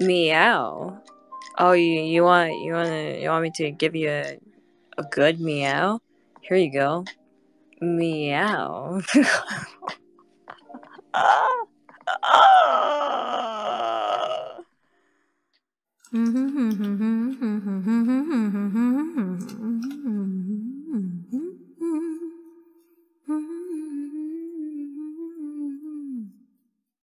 Meow. Oh, you you want you want to you want me to give you a, a good meow? Here you go. Meow. Mm-hmm. mm-hmm, mm-hmm, mm-hmm.